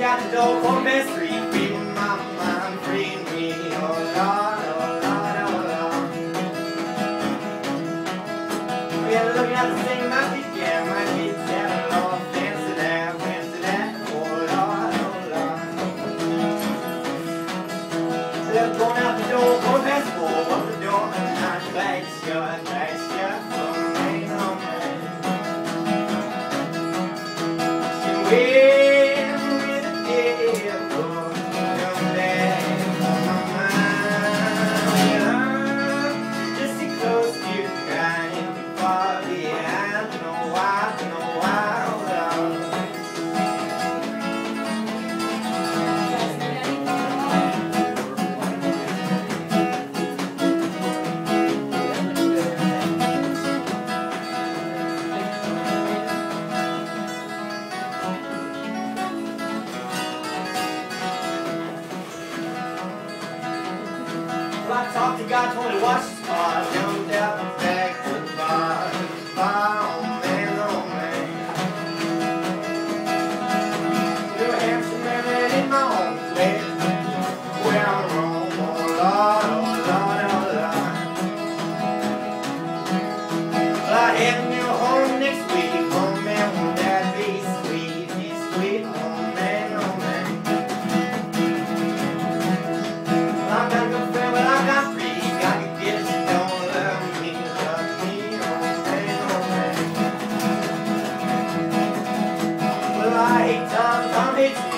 old cold mystery, free my mind, free me, oh Lord, oh Lord, oh. We are looking at the same my feet, yeah, my feet, yeah, oh, Lord, fancy that, fancy that, oh Lord, oh Lord. They're going out the door, past the wall, up the door, and I'm glad you're, glad you're home, ain't oh, home, And when I talked to God, told me to wash his car, jumped it's